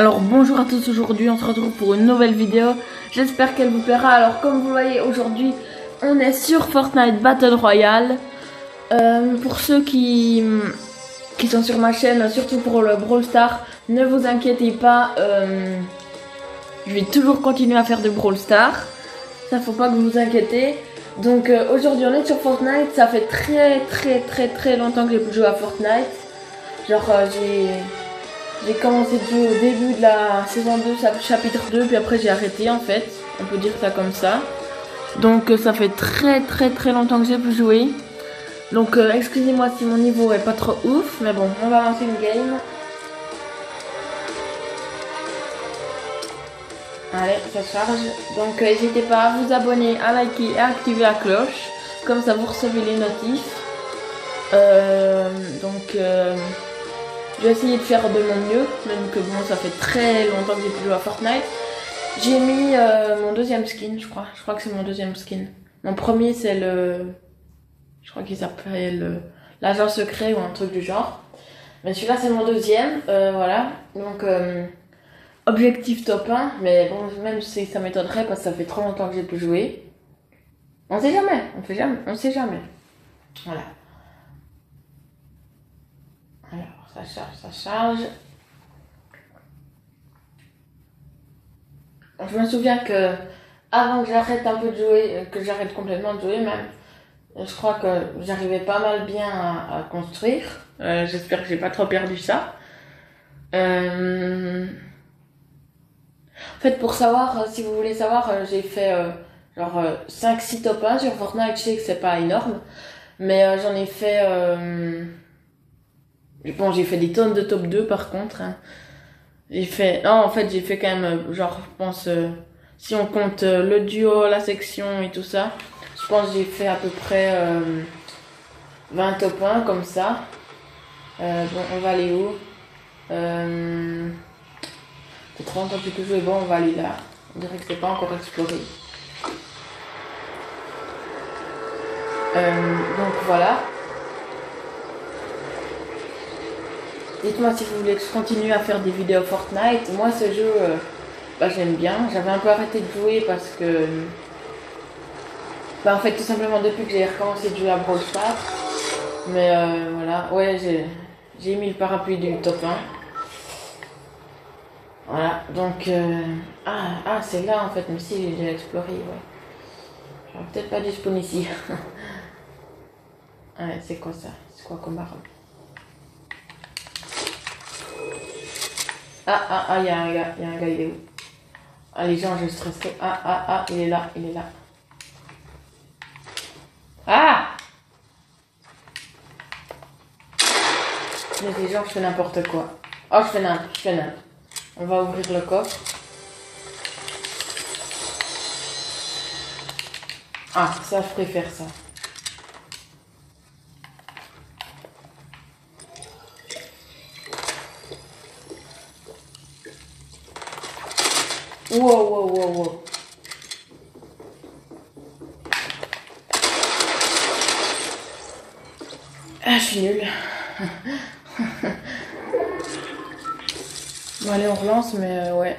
Alors bonjour à tous, aujourd'hui on se retrouve pour une nouvelle vidéo, j'espère qu'elle vous plaira. Alors comme vous voyez aujourd'hui on est sur Fortnite Battle Royale. Euh, pour ceux qui, sont sur ma chaîne, surtout pour le Brawl Star, ne vous inquiétez pas, euh, je vais toujours continuer à faire du Brawl Star. Ça faut pas que vous vous inquiétez. Donc euh, aujourd'hui on est sur Fortnite, ça fait très très très très longtemps que j'ai plus joué à Fortnite. Genre j'ai j'ai commencé de jouer au début de la saison 2, chapitre 2, puis après j'ai arrêté en fait. On peut dire ça comme ça. Donc euh, ça fait très très très longtemps que j'ai pu jouer. Donc euh, excusez-moi si mon niveau est pas trop ouf, mais bon, on va lancer une game. Allez, ça charge. Donc euh, n'hésitez pas à vous abonner, à liker et à activer la cloche. Comme ça vous recevez les notifs. donc je vais essayer de faire de mon mieux, même que bon, ça fait très longtemps que j'ai plus joué à Fortnite. J'ai mis euh, mon deuxième skin, je crois. Je crois que c'est mon deuxième skin. Mon premier, c'est le... Je crois qu'il s'appelle euh, l'agent secret ou un truc du genre. Mais celui-là, c'est mon deuxième. Euh, voilà. Donc, objectif top 1. Mais bon, même si ça m'étonnerait parce que ça fait trop longtemps que j'ai plus joué. On sait jamais. On sait jamais. On sait jamais. Voilà. Alors, ça charge, ça charge. Je me souviens que avant que j'arrête un peu de jouer, que j'arrête complètement de jouer même, je crois que j'arrivais pas mal bien à, construire. Euh, j'espère que j'ai pas trop perdu ça. Euh, en fait, pour savoir, si vous voulez savoir, euh, j'ai fait genre 5-6 top 1 sur Fortnite. Je sais que c'est pas énorme, mais j'en ai fait Bon, j'ai fait des tonnes de top 2 par contre. Hein. J'ai fait. Non, en fait, j'ai fait quand même, euh, genre, je pense, euh, si on compte euh, le duo, la section et tout ça, je pense j'ai fait à peu près 20 top 1 comme ça. bon, on va aller où? Euh, trop longtemps que. Bon, on va aller là. On dirait que c'est pas encore exploré. donc voilà. Dites-moi si vous voulez que je continue à faire des vidéos Fortnite. Moi, ce jeu, euh, bah, j'aime bien. J'avais un peu arrêté de jouer parce que... Bah, en fait, tout simplement depuis que j'ai recommencé de jouer à Brawl. Mais euh, voilà, ouais, j'ai mis le parapluie du top 1. Voilà, donc... Euh, ah, ah c'est là en fait, mais si, j'ai exploré, ouais. J'aurais peut-être pas spawn ici. ouais, c'est quoi ça? C'est quoi comme arme? Ah, ah, ah, il y a un gars, il y a un gars, il est où? Ah, les gens, je stressé. Ah, ah, ah, il est là, il est là. Ah les gens, je fais n'importe quoi. Oh, je fais n'importe, je fais n'importe. On va ouvrir le coffre. Ah, ça, je préfère ça. Mais euh, ouais.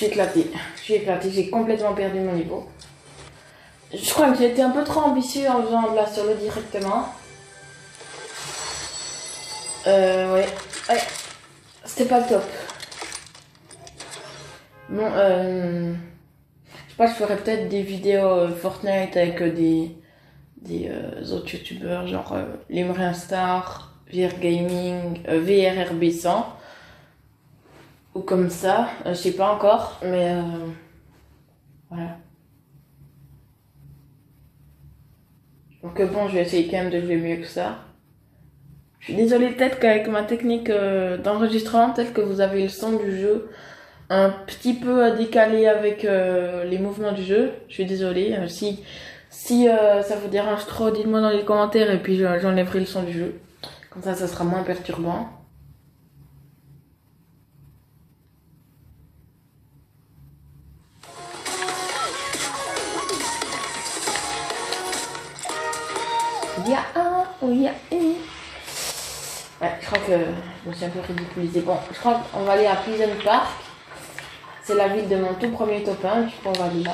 Éclatée. Je suis éclatée. J'ai complètement perdu mon niveau. Je crois que j'ai été un peu trop ambitieux en faisant de la solo directement. Euh, ouais. Ouais. C'était pas le top. Bon, euh, je sais pas, je ferais peut-être des vidéos euh, Fortnite avec euh, des, des autres youtubeurs, genre euh, Star, VR Gaming, VRRB100, ou comme ça, je sais pas encore, mais voilà. Donc bon, je vais essayer quand même de jouer mieux que ça. Je suis désolée peut-être qu'avec ma technique d'enregistrement, peut-être que vous avez le son du jeu un petit peu décalé avec euh, les mouvements du jeu. Je suis désolée. Euh, si si euh, ça vous dérange trop, dites-moi dans les commentaires et puis j'enlèverai le son du jeu. Comme ça, ça sera moins perturbant. A une. Ouais, Je crois que je me suis un peu ridiculisée. Bon, je crois qu'on va aller à Prison Park. C'est la ville de mon tout premier top 1. Du coup, on va aller là.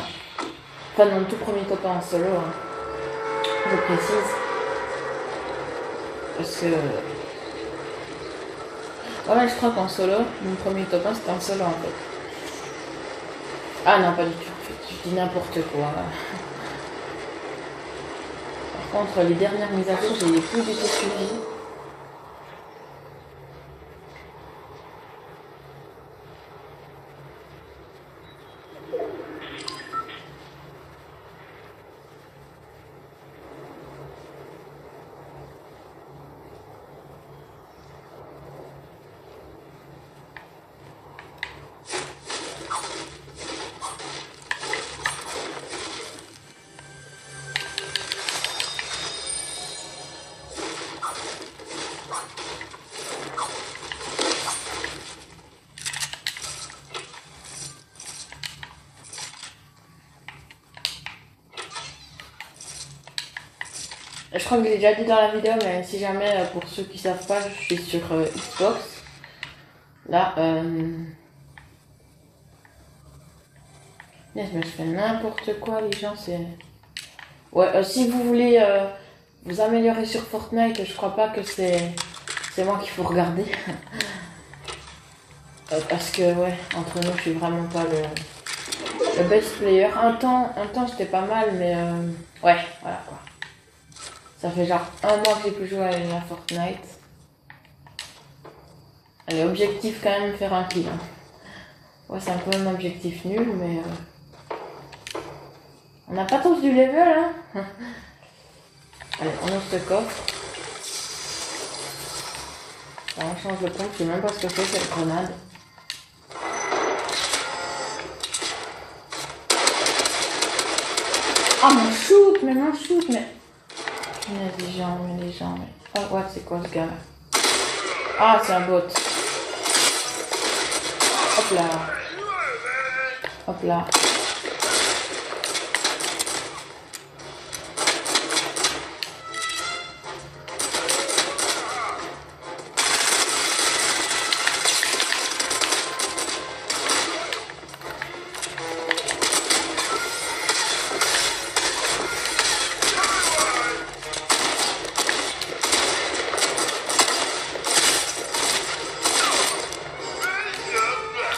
Enfin, mon tout premier top 1 en solo. hein. Je précise. Parce que. Ouais, je crois qu'en solo, mon premier top 1 c'était en solo en fait. Ah non, pas du tout en. Je dis n'importe quoi. Contre, les dernières mises à jour, je les ai plus du tout suivies. Je crois que j'ai déjà dit dans la vidéo, mais si jamais, euh, pour ceux qui savent pas, je suis sur euh, Xbox. Là, euh... Je fais n'importe quoi, les gens, c'est... Ouais, si vous voulez vous améliorer sur Fortnite, je crois pas que c'est c'est moi qu'il faut regarder. Parce que, ouais, entre nous, je suis vraiment pas le, best player. Un temps, un temps pas mal, mais ouais, voilà. Ça fait genre un mois que j'ai plus joué à Fortnite. Allez, objectif quand même faire un kill. hein. Ouais, c'est un peu un objectif nul, mais... euh, On n'a pas tous du level, hein Allez, on ouvre ce coffre. On change le compte, je sais même pas ce que c'est cette grenade. Ah mon shoot, mais mon shoot, mais... Il y a des gens, mais des gens, mais... Oh, ouais, c'est quoi ce gars Ah, c'est un bot. Hop là. Hop là.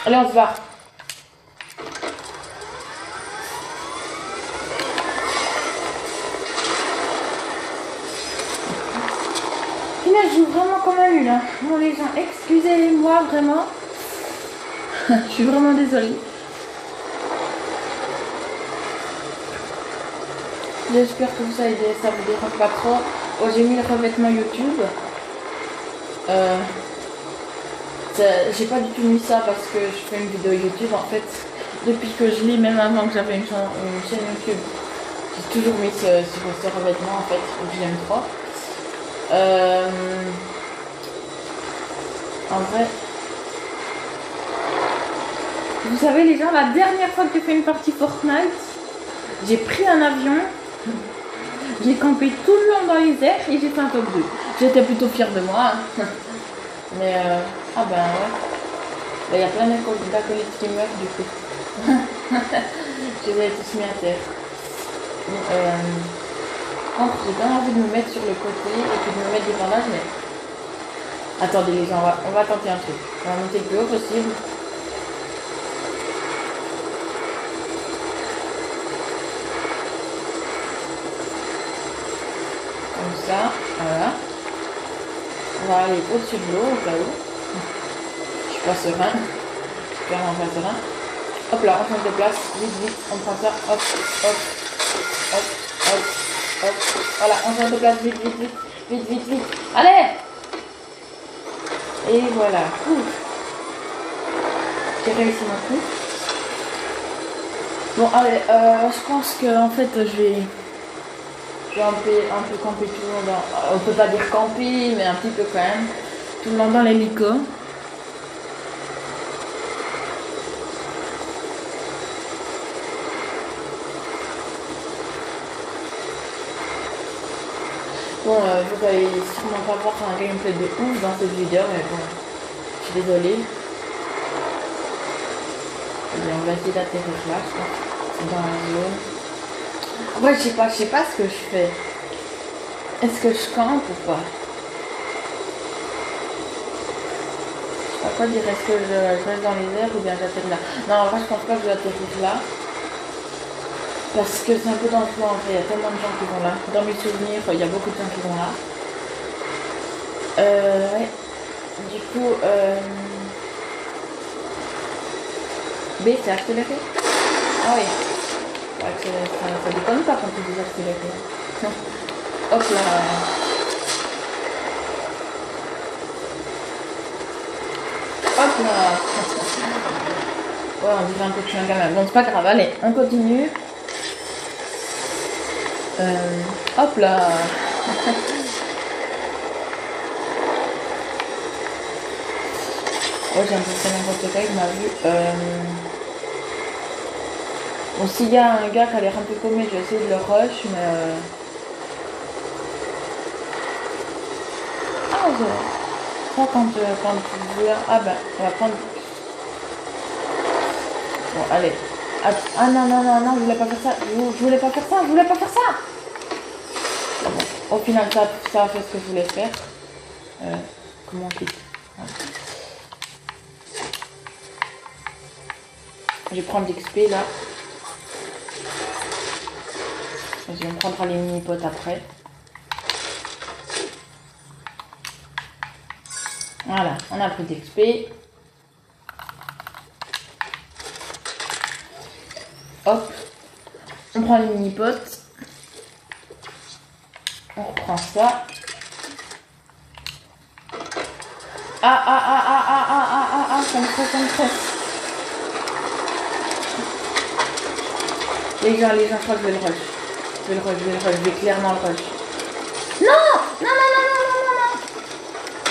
Allez, on se barre. Je joue vraiment comme un nul. Hein. Bon, les gens, excusez-moi vraiment. je suis vraiment désolée. J'espère que vous savez, ça vous dérange pas trop. Oh, j'ai mis le revêtement YouTube. Euh, J'ai pas du tout mis ça parce que je fais une vidéo YouTube en fait. Depuis que je lis, même avant que j'avais une, cha- une chaîne YouTube, j'ai toujours mis ce, ce, ce revêtement en fait, donc je l'aime trop. Euh, en vrai, vous savez les gens, la dernière fois que j'ai fait une partie Fortnite, j'ai pris un avion, j'ai campé tout le long dans les airs et j'ai fait un top 2. J'étais plutôt fière de moi. Mais euh, ah ben ouais. Ben, Il y a plein d'aco- d'acolytes qui meurent du coup. je les ai tous mis à terre. Euh, contre, j'ai bien envie de me mettre sur le côté et puis de me mettre des bandages, mais. Attendez les gens, on va, on va tenter un truc. On va monter le plus haut possible. Comme ça, voilà. On va aller au-dessus de l'eau au cas où. Serein. Je suis clairement pas serein. Hop là, on change de place. Vite, vite, on prend ça. Hop, hop, hop, hop, hop. Voilà, on change de place. Vite, vite, vite. Vite, vite, vite. Allez Et voilà. J'ai réussi mon coup. Bon, allez, euh, je pense que en fait, je vais. Je vais un peu, un peu camper tout le monde dans... On peut pas dire camper, mais un petit peu quand même. Tout le monde dans l'hélico. Bon, euh, vous allez sûrement pas voir un gameplay de ouf dans cette vidéo, mais bon, je suis désolée. on va essayer d'atterrir là, je pense. Dans la zone. Ouais, je sais pas, je sais pas ce que je fais. Est-ce que je campe ou pas? Je sais pas dire, est-ce que je, reste dans les airs ou bien j'atterris là? Non, en vrai, je pense pas que je vais atterrir là. Parce que c'est un peu dangereux en fait, il y a tellement de gens qui vont là. Dans mes souvenirs, il y a beaucoup de gens qui vont là. Euh, ouais. Du coup, euh... B, c'est accéléré Ah oui. Ça, ça déconne pas quand tu dis accéléré. Hop là. Hop là. Ouais, on dirait un peu je suis un gamin. Bon, c'est pas grave, allez, on continue. Euh, hop là Oh, j'ai un peu fait n'importe quoi, il m'a vu. Euh... Bon, s'il y a un gars qui a l'air un peu paumé, je vais essayer de le rush, mais... Euh... Ah, je... Ça, quand, euh, tu veux... Ah ben, on va prendre... Bon, allez. Ah non, non, non, non, je voulais pas faire ça. Je, voulais pas faire ça, je voulais pas faire ça. Au final, ça, ça a fait ce que je voulais faire. Euh, comment on quitte Je vais prendre l'XP là. Vas-y, on prendra les mini-potes après. Voilà, on a pris d'XP. Hop. On prend les mini-potes. On reprend ça. Ah, ah, ah, ah, ah, ah, ah, ah, ah, ça me stresse, ça me stresse. Les gens, les que je vais le rush. Je vais le rush, je vais le rush, je vais clairement le rush. Non Non, non, non, non, non, non, non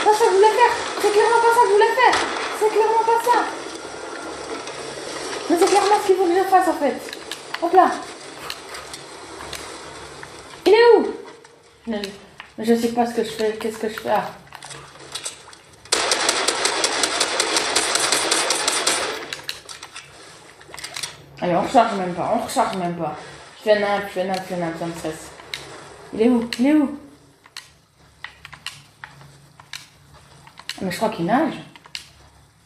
Pas ça que je voulais faire C'est clairement pas ça que je voulais faire C'est clairement pas ça c'est clairement ce qu'il faut que je fasse en fait. Hop là. Il est où? Je sais pas ce que je fais. Qu'est-ce que je fais ah. Allez, on recharge même pas. On recharge même pas. Je fais un je fais un je fais un ça me stresse. Il est où? Il est où? Mais je crois qu'il nage.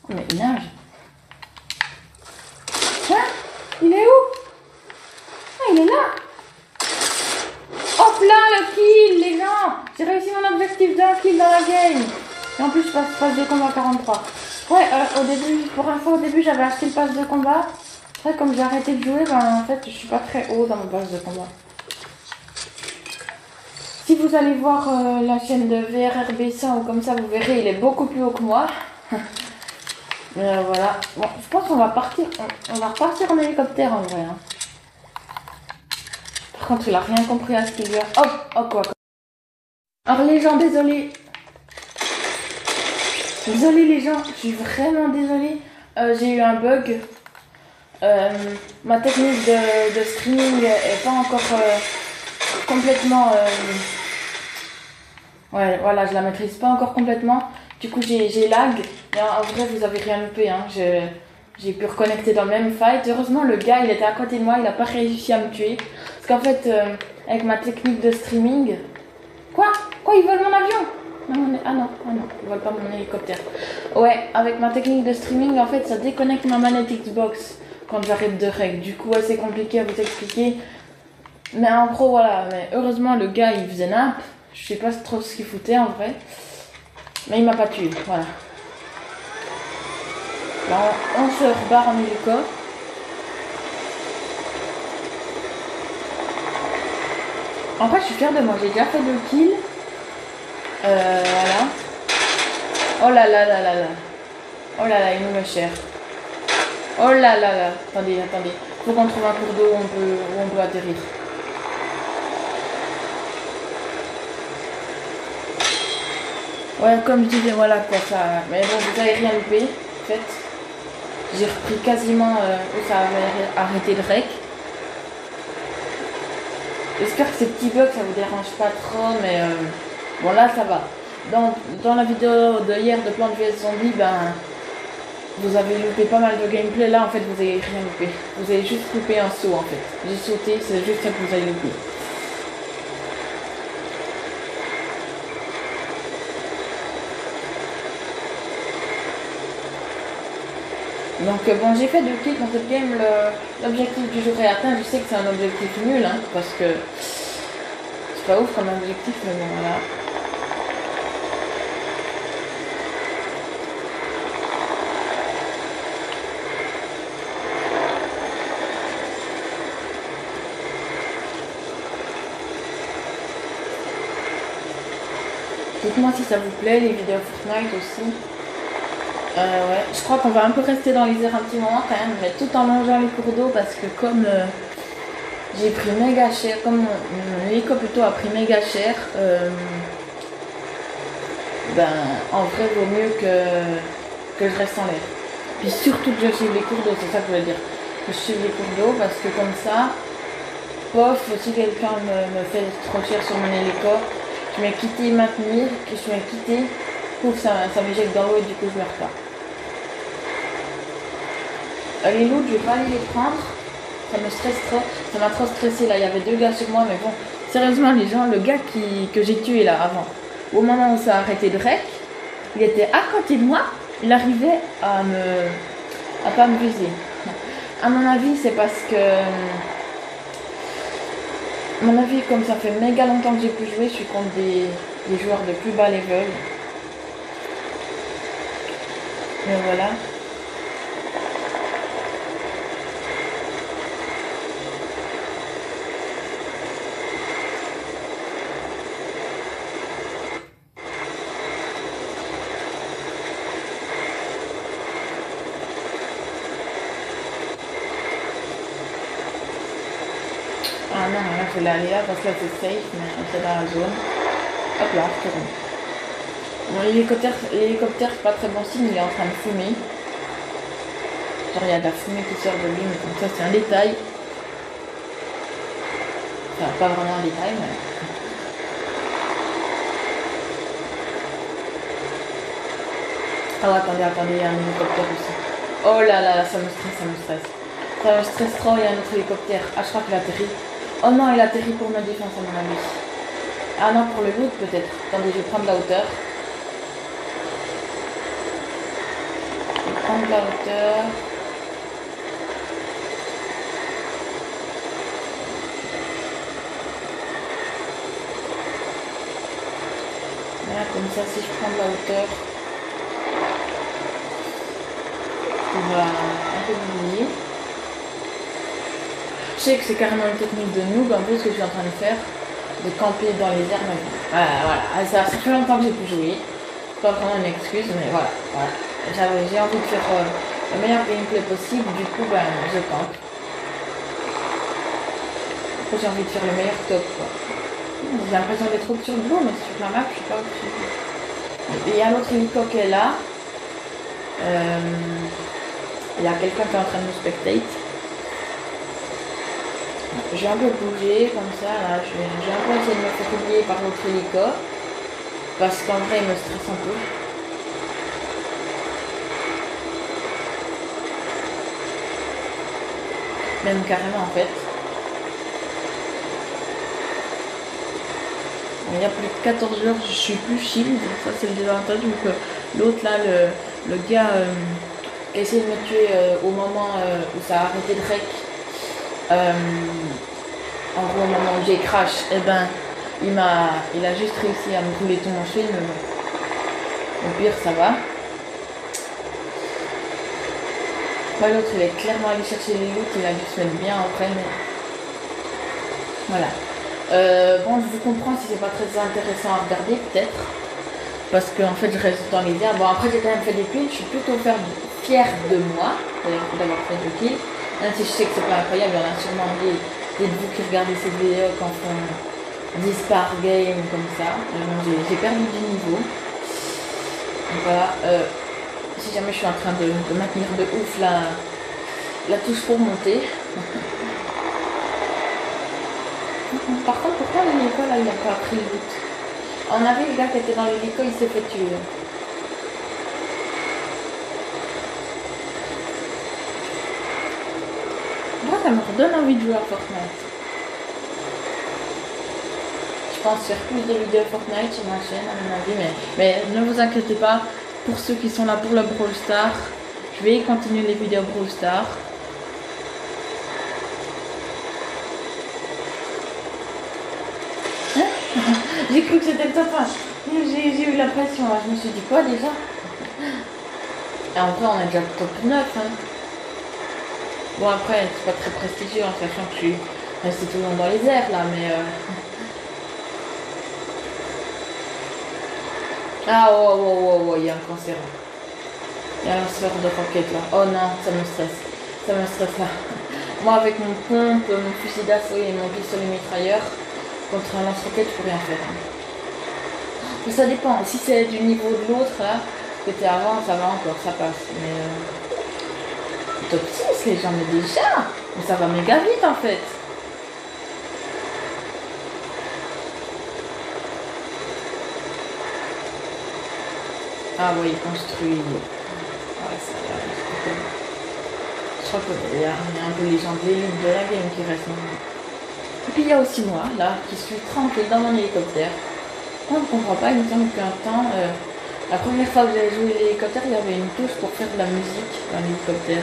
Mais il nage. Il est où? Ah, il est là Hop là, le kill, les gens J'ai réussi mon objectif d'un kill dans la game Et en plus, je passe, passe de combat 43. Ouais, euh, au début, pour info, au début, j'avais acheté le pass de combat. Après, comme j'ai arrêté de jouer, ben, en fait, je suis pas très haut dans mon pass de combat. Si vous allez voir euh, la chaîne de VRRB100 ou comme ça, vous verrez, il est beaucoup plus haut que moi. Euh, voilà. Bon, je pense qu'on va partir. On, va repartir en hélicoptère en vrai. Hein. Par contre, il a rien compris à ce qu'il veut. Hop, hop, quoi. Alors les gens, désolé. Désolé les gens, je suis vraiment désolé. Euh, j'ai eu un bug. Euh, ma technique de, de, streaming est pas encore complètement. Ouais, voilà, je la maîtrise pas encore complètement. Du coup, j'ai lag. en vrai, vous avez rien loupé. Hein. J'ai pu reconnecter dans le même fight. Heureusement, le gars, il était à côté de moi. Il a pas réussi à me tuer. Parce qu'en fait, euh, avec ma technique de streaming... Quoi? Quoi Ils volent mon avion? Ah non, ah non, ils volent pas mon hélicoptère. Ouais, avec ma technique de streaming, en fait, ça déconnecte ma manette Xbox quand j'arrête de règle. Du coup, c'est compliqué à vous expliquer. Mais en gros, voilà. Mais heureusement, le gars, il faisait nimp. Je sais pas trop ce qu'il foutait en vrai. Mais il m'a pas tué, voilà. Là, on, se rebarre en hélico. En fait, je suis fière de moi. J'ai déjà fait deux kills. Euh, voilà. Oh là là là là là. Oh là là, il nous me cher. Oh là là là. Attendez, attendez. Faut qu'on trouve un cours d'eau où où on peut atterrir. Ouais, comme je disais, voilà quoi, ça. Mais bon, vous avez rien loupé, en fait. J'ai repris quasiment euh, où ça avait arrêté le rec. J'espère que ces petits bugs ça vous dérange pas trop, mais euh, bon là ça va. Dans, dans la vidéo de hier de Plante vs Zombie, ben vous avez loupé pas mal de gameplay. Là en fait vous avez rien loupé. Vous avez juste loupé un saut en fait. J'ai sauté, c'est juste ça que vous avez loupé. Donc euh, bon, j'ai fait deux kills dans cette game. L'objectif du jour est atteint. Je sais que c'est un objectif nul, hein, parce que c'est pas ouf comme objectif, mais bon, voilà. Dites-moi si ça vous plaît, les vidéos Fortnite aussi. Euh, je crois qu'on va un peu rester dans airs un petit moment quand même, mais tout en mangeant les cours d'eau parce que comme euh, j'ai pris méga cher, comme mon, plutôt a pris méga cher, euh, ben en vrai vaut mieux que, que je reste en l'air. Puis surtout que je suive les cours d'eau, c'est ça que je voulais dire. Que je suive les cours d'eau parce que comme ça, pof, si quelqu'un me, fait trop cher sur mon hélico, je m'ai quitté maintenir, je m'ai quitté, pouf, ça, ça m'éjecte dans l'eau et du coup je meurs pas. Les loups, je vais pas aller les prendre. Ça me stresse. Ça m'a trop stressé là. Il y avait deux gars sur moi, mais bon. Sérieusement, les gens, le gars qui, que j'ai tué là avant, au moment où ça a arrêté rec, il était à côté de moi. Il arrivait à me. à pas me viser. À mon avis, c'est parce que. À mon avis, comme ça fait méga longtemps que j'ai pu jouer, je suis contre des, des joueurs de plus bas level. Mais voilà. Ah non, là, aller là parce que là, c'est safe, mais c'est dans la zone. Hop là, tourne. Bon, l'hélicoptère, l'hélicoptère, c'est pas très bon signe, il est en train de fumer. Genre, il y a de la fumée qui sort de lui, mais comme ça, c'est un détail. Enfin, pas vraiment un détail, mais... Oh, attendez, attendez, il y a un hélicoptère aussi. Oh là là, ça me stresse, ça me stresse. Ça me stresse trop, il y a un autre hélicoptère. Ah, je crois qu'il atterrit. Oh non, il atterrit pour ma défense, à mon avis. Ah non, pour le loot peut-être. Attendez, je vais prendre la hauteur. Je vais prendre la hauteur. Voilà, comme ça, si je prends de la hauteur, on va un peu oublier. Je sais que c'est carrément une technique de noob, un peu ce que je suis en train de faire, de camper dans les airs. Mais voilà. Ah, ça, fait longtemps que j'ai pu jouer. Pas vraiment une excuse, mais voilà. voilà. J'ai envie de faire euh, le meilleur gameplay possible, du coup, ben, je campe. J'ai envie de faire le meilleur top, quoi. J'ai l'impression d'être au-dessus de l'eau, mais sur la map, je suis pas au-dessus. Et il y a un autre hélico qui est là. Euh, il y a quelqu'un qui est en train de nous spectate. J'ai un peu bougé comme ça, là. J'ai un peu essayé de me faire oublier par l'autre hélico. Parce qu'en vrai, il me stresse un peu. Même carrément, en fait. Il y a plus de 14 heures, je suis plus shield. Ça, c'est le désavantage. Donc, euh, l'autre, là, le, le gars euh, qui a essayé de me tuer euh, au moment euh, où ça a arrêté de rec. Euh, en gros, moment où j'ai crash, et ben, il m'a, il a juste réussi à me rouler tout mon bon. Au pire, ça va. Ouais, l'autre, il est clairement allé chercher les loots. Il a dû se mettre bien après, mais voilà. Euh, bon, je vous comprends si c'est pas très intéressant à regarder, peut-être. Parce que en fait, je reste dans les airs. Bon, après, j'ai quand même fait des kills. Je suis plutôt fière de moi d'avoir fait des kills. Même si je sais que c'est pas incroyable, il y en a sûrement des, de vous qui regardez cette vidéo quand font 10 par game comme ça. J'ai perdu du niveau. Voilà. Euh, si jamais je suis en train de, de maintenir de ouf la, la touche pour monter. Par contre, pourquoi l'hélico là, il n'a pas pris le but? On avait le gars qui était dans l'hélico, il s'est fait tuer. Moi, ça me redonne envie de jouer à Fortnite. Je pense faire plus de vidéos Fortnite sur ma chaîne, à mon avis, mais, mais ne vous inquiétez pas, pour ceux qui sont là pour le Brawl Star, je vais continuer les vidéos Brawl Star. J'ai cru que c'était le top 1. J'ai eu l'impression, je me suis dit quoi déjà? Et en on est déjà top 9. Hein. Bon, après, c'est pas très prestigieux en sachant que je suis restée tout le long dans les airs là, mais. Euh... Ah, oh, oh, oh, oh, il y a un cancer. Il y a un sort de roquette là. Oh non, ça me stresse. Ça me stresse là. Moi, avec mon pompe, mon fusil d'assaut et mon pistolet mitrailleur, Contre un lance-roquette, je peux rien faire. Mais ça dépend. Si c'est du niveau de l'autre, là, que t'es avant, ça va encore, ça passe. Mais euh... top 6, les gens me déjà. Mais ça va méga vite en fait. Ah oui, construit. Ouais, ça Je crois qu'il y, a un peu les gens de la game qui restent. Et puis il y a aussi moi, là, qui suis tranquille dans mon hélicoptère. On ne comprend pas, il me semble qu'un temps, euh, la première fois que j'avais joué l'hélicoptère, il y avait une touche pour faire de la musique dans l'hélicoptère.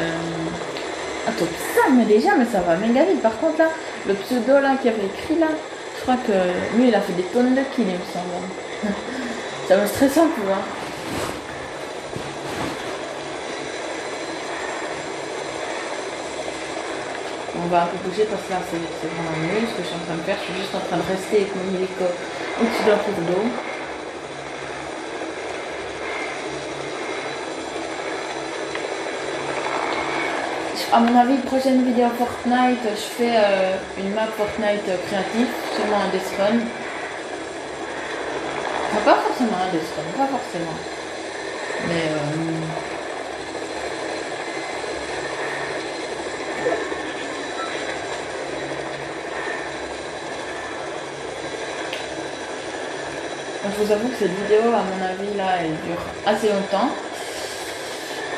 Euh, top 5, mais déjà, mais ça va méga vite. Par contre, là, le pseudo là qui avait écrit là, je crois que lui, il a fait des tonnes de kills, il me semble. ça me stresse un on va un peu bouger parce que là c'est vraiment nul ce que je suis en train de faire. Je suis juste en train de rester avec mon hélico au-dessus d'un cours d'eau. À mon avis, prochaine vidéo Fortnite, je fais euh, une map Fortnite créative, sûrement un Death pas forcément un Death pas forcément. Mais euh, je vous avoue que cette vidéo, à mon avis, là, elle dure assez longtemps.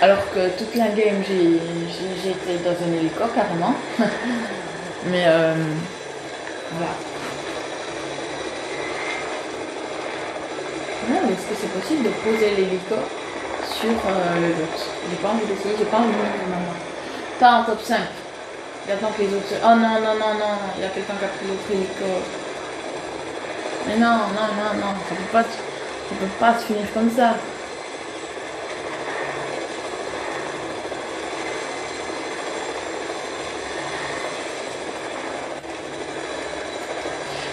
Alors que toute la game, été dans un hélico carrément. mais euh, voilà. est-ce que c'est possible de poser l'hélico sur euh, le lot? J'ai pas envie d'essayer, j'ai pas envie de maintenant. T'as un top 5. J'attends que les autres. Oh non, non, non, non, il y a quelqu'un qui a pris l'autre hélico. Mais non, non, non, non, ça peut pas, ça peut pas se finir comme ça.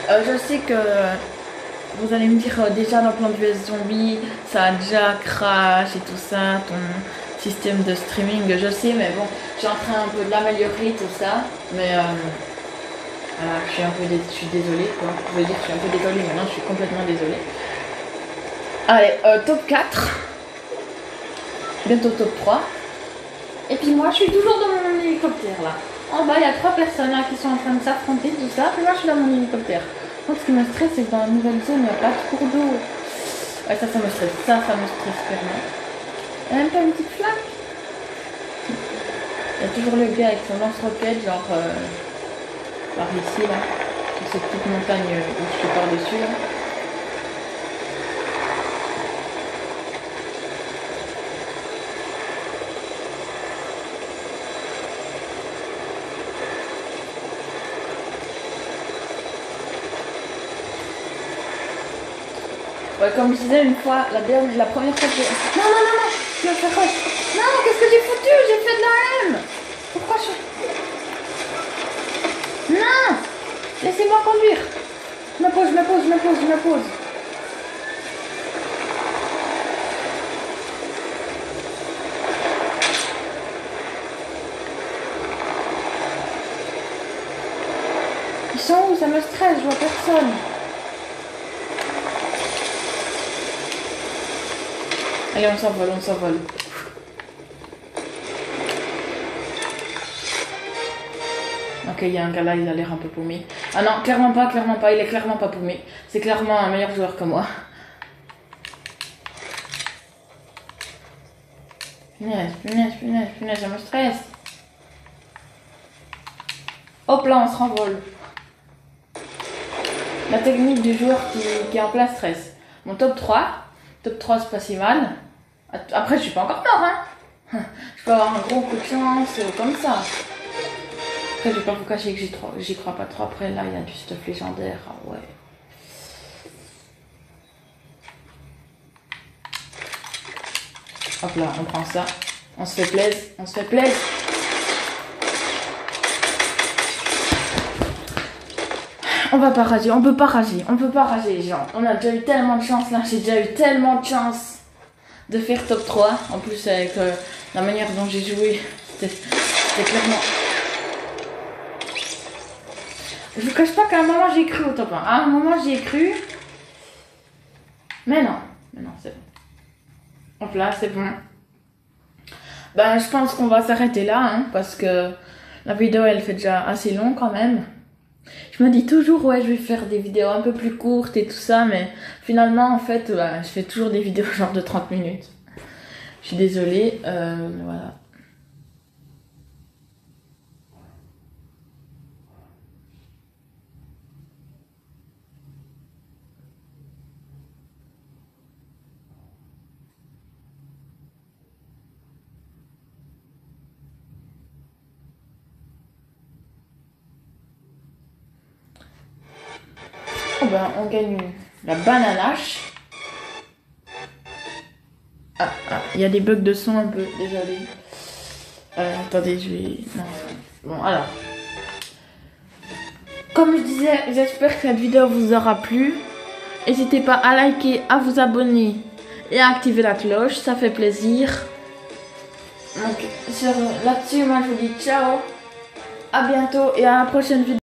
Euh, je sais que vous allez me dire euh, déjà dans Plan vs Zombie, ça a déjà crash et tout ça, ton système de streaming, je sais, mais bon, je suis en train un peu de l'améliorer tout ça, mais euh, je suis un peu je suis désolée quoi. Je veux dire je suis un peu désolée, maintenant je suis complètement désolée. Allez, euh, top 4. Bientôt top 3. Et puis moi je suis toujours dans mon hélicoptère là. En bas il y a trois personnes là qui sont en train de s'affronter, tout ça. Puis moi je suis dans mon hélicoptère. Donc ce qui me stresse c'est que dans la nouvelle zone il n'y a pas de cours d'eau. Ouais ça ça me stresse, ça ça me stresse clairement. Il y a même pas une petite flaque. Il y a toujours le gars avec son lance-roquette genre... Euh, par ici là, sur cette petite montagne où je suis par-dessus là. Ouais, comme je disais une fois, la, dernière, la première fois que j'ai... Non, non, non, non, je vais faire Non, qu'est-ce que j'ai foutu? J'ai fait de la M. Pourquoi je... Non Laissez-moi conduire. Je me pose, je me pose, je me pose, je me pose. Ils sont où? Ça me stresse, je vois personne. Allez, on s'envole, on s'envole. Ok, il y a un gars là, il a l'air un peu paumé. Ah non, clairement pas, clairement pas, il est clairement pas paumé. C'est clairement un meilleur joueur que moi. Punaise, punaise, punaise, punaise, je me stresse. Hop là, on se renvole. La technique du joueur qui, est en plein stress. Mon top 3. Top 3, c'est pas si mal. Après, je suis pas encore mort, hein. Je peux avoir un gros coup de chance euh, comme ça. Après, je vais pas vous cacher que j'y crois pas trop. Après, là, il y a du stuff légendaire. Ah ouais. Hop là, on prend ça. On se fait plaisir. On se fait plaisir. On va pas rager, on peut pas rager, on peut pas rager les gens. On a déjà eu tellement de chance là, j'ai déjà eu tellement de chance de faire top 3. En plus avec euh, la manière dont j'ai joué, c'était clairement... Je vous cache pas qu'à un moment j'ai cru au top 1. À un moment j'y ai cru. Mais non, mais non, c'est bon. Hop là, c'est bon. Ben je pense qu'on va s'arrêter là, hein, parce que la vidéo elle fait déjà assez long quand même. Je me dis toujours, ouais, je vais faire des vidéos un peu plus courtes et tout ça, mais finalement, en fait, je fais toujours des vidéos genre de 30 minutes. Je suis désolée, euh, voilà. Ben, on gagne la bananache. Ah, ah, il y a des bugs de son un peu, désolé. Euh, attendez, je vais... Bon, alors. Comme je disais, j'espère que cette vidéo vous aura plu. N'hésitez pas à liker, à vous abonner et à activer la cloche, ça fait plaisir. Donc, là-dessus, moi je vous dis ciao, à bientôt et à la prochaine vidéo.